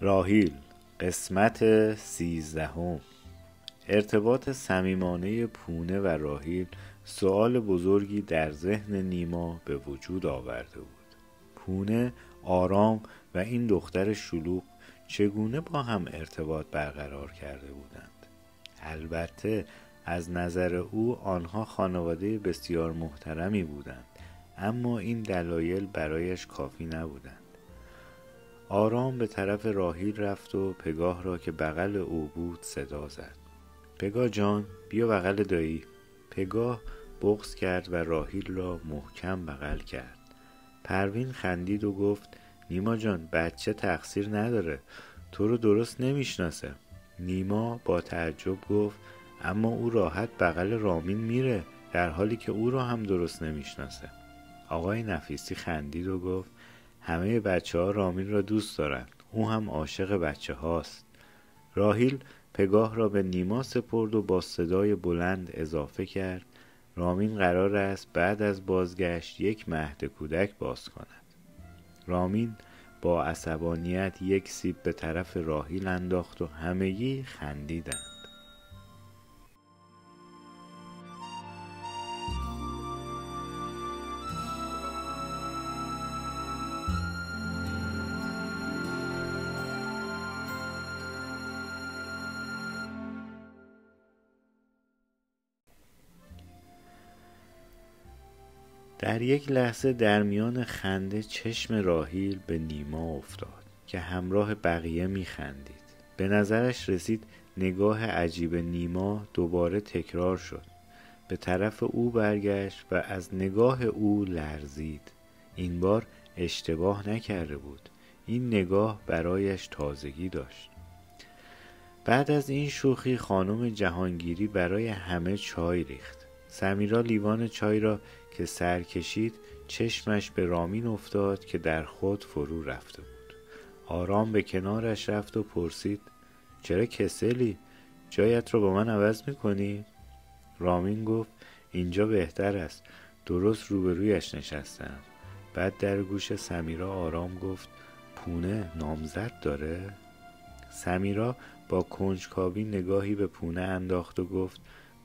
راهیل قسمت سیزدهم. ارتباط صمیمانه پونه و راهیل سؤال بزرگی در ذهن نیما به وجود آورده بود. پونه آرام و این دختر شلوغ چگونه با هم ارتباط برقرار کرده بودند؟ البته از نظر او آنها خانواده بسیار محترمی بودند اما این دلایل برایش کافی نبودند. آرام به طرف راهیل رفت و پگاه را که بغل او بود صدا زد. پگاه جان بیا بغل دایی. پگاه بغز کرد و راهیل را محکم بغل کرد. پروین خندید و گفت نیما جان بچه تقصیر نداره. تو رو درست نمی‌شناسه. نیما با تعجب گفت اما او راحت بغل رامین میره در حالی که او را هم درست نمی‌شناسه. آقای نفیسی خندید و گفت همه بچه ها رامین را دوست دارند. او هم عاشق بچه هاست راهیل پگاه را به نیما سپرد و با صدای بلند اضافه کرد. رامین قرار است بعد از بازگشت یک مهد کودک باز کند. رامین با عصبانیت یک سیب به طرف راهیل انداخت و همگی خندیدند. در یک لحظه در میان خنده چشم راهیل به نیما افتاد که همراه بقیه میخندید. به نظرش رسید نگاه عجیب نیما دوباره تکرار شد. به طرف او برگشت و از نگاه او لرزید. این بار اشتباه نکرده بود. این نگاه برایش تازگی داشت. بعد از این شوخی خانم جهانگیری برای همه چای ریخت. سمیرا لیوان چای را که سر کشید چشمش به رامین افتاد که در خود فرو رفته بود آرام به کنارش رفت و پرسید چرا کسلی؟ جایت رو با من عوض می‌کنی؟ رامین گفت اینجا بهتر است درست روبرویش نشستم بعد در گوش سمیرا آرام گفت پونه نامزد داره؟ سمیرا با کنجکاوی نگاهی به پونه انداخت و گفت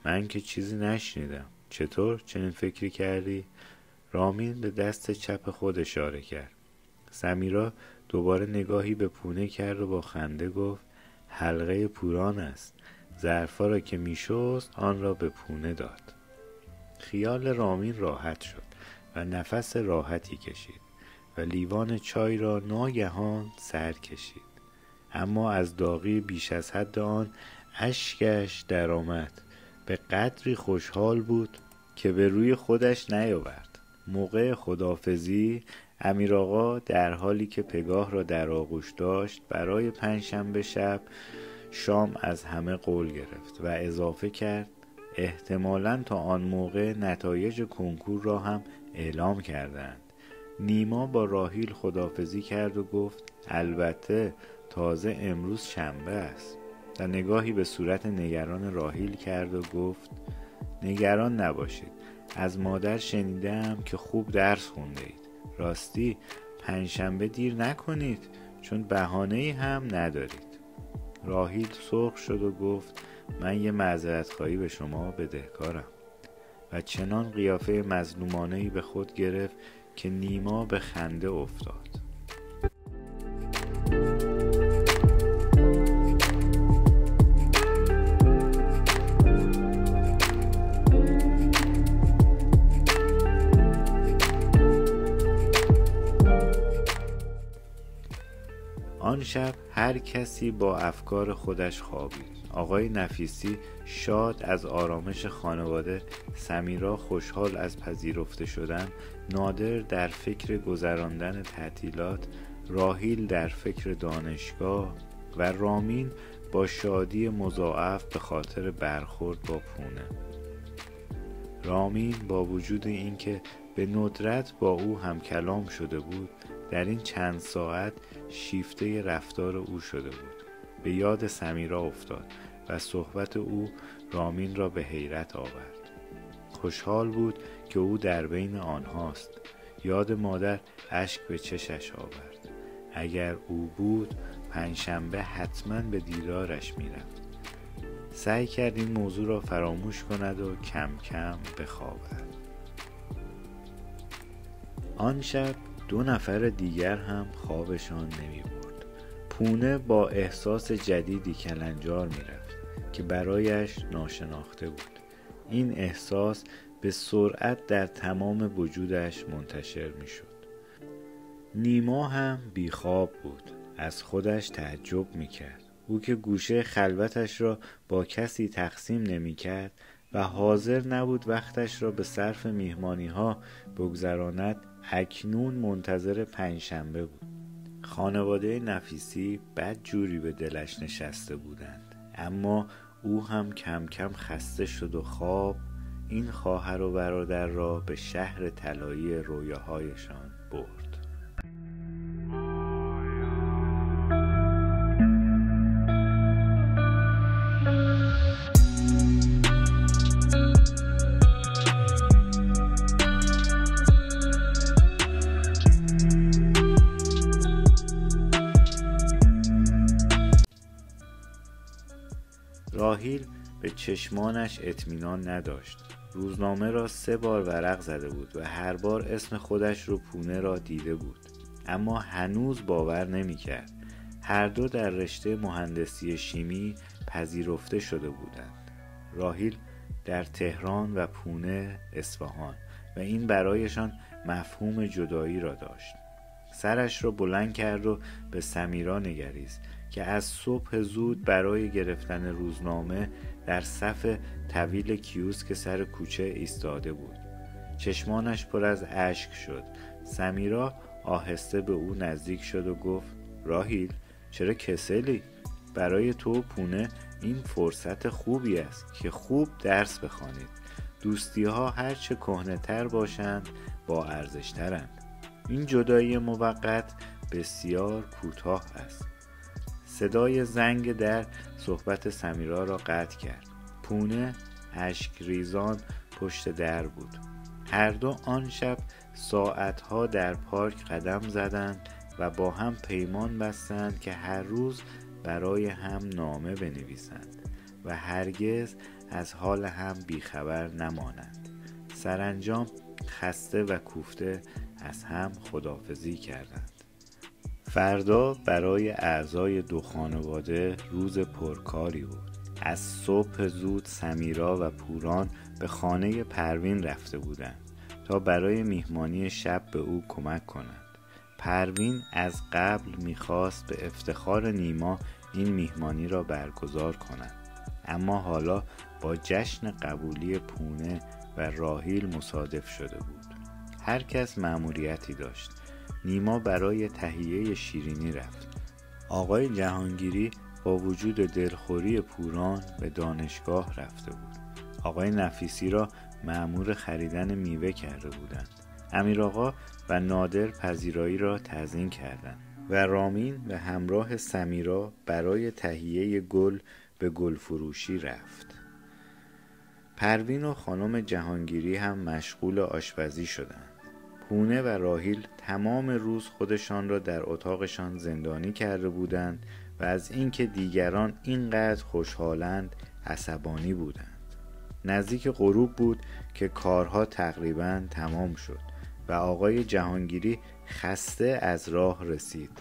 من که چیزی نشنیدم. چطور؟ چنین فکری کردی؟ رامین به دست چپ خود اشاره کرد. سمیرا دوباره نگاهی به پونه کرد و با خنده گفت حلقه پوران است. ظرفا را که میشست آن را به پونه داد. خیال رامین راحت شد و نفس راحتی کشید و لیوان چای را ناگهان سر کشید. اما از داغی بیش از حد آن اشکش درآمد. به قدری خوشحال بود که به روی خودش نیاورد. موقع خدافزی امیر آقا در حالی که پگاه را در آغوش داشت برای پنجشنبه شب شام از همه قول گرفت و اضافه کرد احتمالا تا آن موقع نتایج کنکور را هم اعلام کردند. نیما با راهیل خدافزی کرد و گفت البته تازه امروز شنبه است. نگاهی به صورت نگران راهیل کرد و گفت نگران نباشید. از مادر شنیدم که خوب درس خونده اید. راستی پنجشنبه دیر نکنید چون بهانه هم ندارید. راهیل سرخ شد و گفت من یه معذرت خواهی به شما بدهکارم. و چنان قیافه مظلومانه به خود گرفت که نیما به خنده افتاد. آن شب هر کسی با افکار خودش خوابید. آقای نفیسی شاد از آرامش خانواده سمیرا خوشحال از پذیرفته شدن نادر در فکر گذراندن تعطیلات راهیل در فکر دانشگاه و رامین با شادی مضاعف به خاطر برخورد با پونه. رامین با وجود اینکه به ندرت با او هم کلام شده بود. در این چند ساعت شیفته رفتار او شده بود. به یاد سمیرا افتاد و صحبت او رامین را به حیرت آورد. خوشحال بود که او در بین آنهاست. یاد مادر اشک به چشش آورد. اگر او بود پنجشنبه حتما به دیدارش می‌رفت. سعی کرد این موضوع را فراموش کند و کم کم بخوابد. آن شب دو نفر دیگر هم خوابشان نمی برد پونه با احساس جدیدی کلنجار می رفت که برایش ناشناخته بود. این احساس به سرعت در تمام وجودش منتشر می شد نیما هم بیخواب بود. از خودش تعجب می کرد او که گوشه خلوتش را با کسی تقسیم نمی کرد و حاضر نبود وقتش را به صرف میهمانی ها بگذراند اکنون منتظر پنجشنبه بود. خانواده نفیسی بد جوری به دلش نشسته بودند اما او هم کم کم خسته شد و خواب این خواهر و برادر را به شهر طلایی رویاهایشان برد. چشمانش اطمینان نداشت. روزنامه را سه بار ورق زده بود و هر بار اسم خودش رو پونه را دیده بود. اما هنوز باور نمی کرد هر دو در رشته مهندسی شیمی پذیرفته شده بودند. راهیل در تهران و پونه اصفهان و این برایشان مفهوم جدایی را داشت. سرش را بلند کرد و به سمیرا نگریست. که از صبح زود برای گرفتن روزنامه در صف طویل کیوسک سر کوچه ایستاده بود. چشمانش پر از اشک شد. سمیرا آهسته به او نزدیک شد و گفت راهیل چرا کسلی؟ برای تو پونه این فرصت خوبی است که خوب درس بخوانید. دوستی ها هرچه کهنه تر باشند با ارزشترند. این جدایی موقت بسیار کوتاه است. صدای زنگ در صحبت سمیرا را قطع کرد. پونه اشک ریزان پشت در بود. هر دو آن شب ساعتها در پارک قدم زدند و با هم پیمان بستند که هر روز برای هم نامه بنویسند و هرگز از حال هم بیخبر نمانند. سرانجام خسته و کوفته از هم خدافزی کردند. فردا برای اعضای دو خانواده روز پرکاری بود. از صبح زود سمیرا و پوران به خانه پروین رفته بودند تا برای میهمانی شب به او کمک کنند. پروین از قبل می‌خواست به افتخار نیما این میهمانی را برگزار کند. اما حالا با جشن قبولی پونه و راهیل مصادف شده بود. هر کس مأموریتی داشت. نیما برای تهیه شیرینی رفت. آقای جهانگیری با وجود دلخوری پوران به دانشگاه رفته بود. آقای نفیسی را معمور خریدن میوه کرده بودند. امیر آقا و نادر پذیرایی را تزین کردند و رامین به همراه سمیرا برای تهیه گل به گل فروشی رفت. پروین و خانم جهانگیری هم مشغول آشپزی شدند. پونه و راهیل تمام روز خودشان را در اتاقشان زندانی کرده بودند و از اینکه دیگران اینقدر خوشحالند عصبانی بودند. نزدیک غروب بود که کارها تقریبا تمام شد و آقای جهانگیری خسته از راه رسید.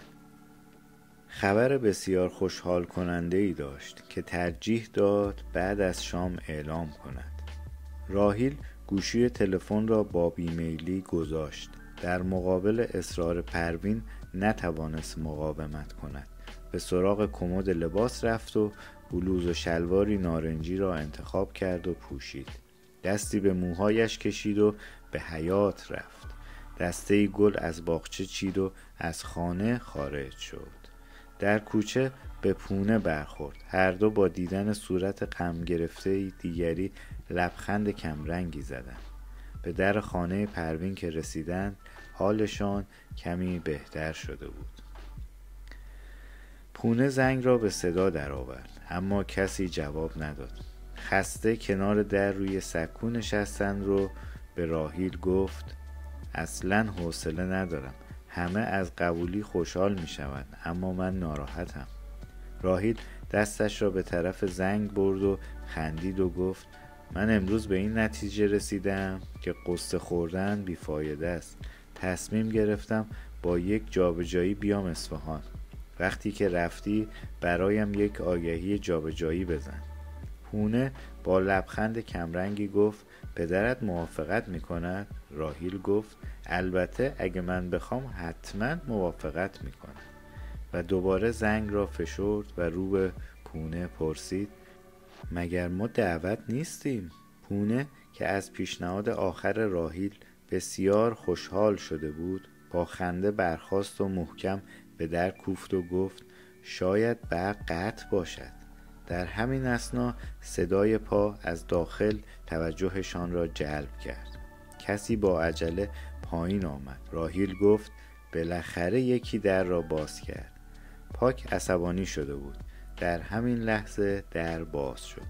خبر بسیار خوشحال کننده ای داشت که ترجیح داد بعد از شام اعلام کند. راهیل گوشی تلفن را با بیمیلی گذاشت. در مقابل اصرار پروین نتوانست مقاومت کند. به سراغ کمد لباس رفت و بلوز و شلواری نارنجی را انتخاب کرد و پوشید. دستی به موهایش کشید و به حیات رفت. دسته گل از باغچه چید و از خانه خارج شد. در کوچه به پونه برخورد. هر دو با دیدن صورت غم گرفته دیگری لبخند کمرنگی زدند به در خانه پروین که رسیدند حالشان کمی بهتر شده بود. پونه زنگ را به صدا درآورد اما کسی جواب نداد. خسته کنار در روی سکو نشستند رو به راهیل گفت اصلا حوصله ندارم. همه از قبولی خوشحال می شود اما من ناراحتم. راهیل دستش را به طرف زنگ برد و خندید و گفت من امروز به این نتیجه رسیدم که قصه خوردن بیفایده است. تصمیم گرفتم با یک جابجایی بیام اصفهان. وقتی که رفتی برایم یک آگهی جابجایی بزن. پونه با لبخند کمرنگی گفت پدرت موافقت می کند؟ راهیل گفت البته اگه من بخوام حتما موافقت می کند و دوباره زنگ را فشرد و رو به پونه پرسید. مگر ما دعوت نیستیم؟ پونه که از پیشنهاد آخر راهیل بسیار خوشحال شده بود با خنده برخاست و محکم به در کوفت و گفت شاید برق قطع باشد. در همین اسنا صدای پا از داخل توجهشان را جلب کرد. کسی با عجله پایین آمد. راهیل گفت بالاخره یکی در را باز کرد. پاک عصبانی شده بود. در همین لحظه در باز شد.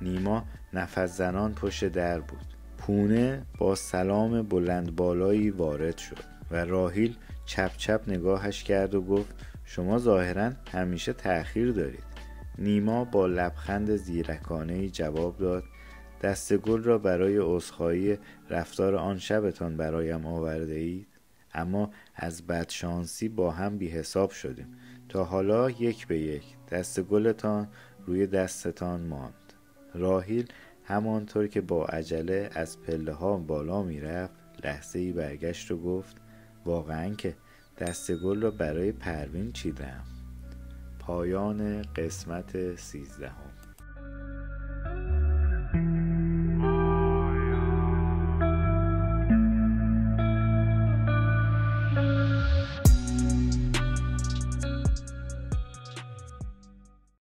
نیما نفس زنان پشت در بود. پونه با سلام بلند بالایی وارد شد و راهیل چپ چپ نگاهش کرد و گفت شما ظاهرا همیشه تأخیر دارید. نیما با لبخند زیرکانه جواب داد دست گل را برای عذرخواهی رفتار آن شبتان برایم آورده اید اما از بدشانسی با هم بی حساب شدیم. تا حالا یک به یک دست گلتان روی دستتان ماند. راهیل همانطور که با عجله از پله ها بالا می‌رفت لحظه ای برگشت و گفت واقعا که دست گل را برای پروین چیدم. پایان قسمت سیزدهم.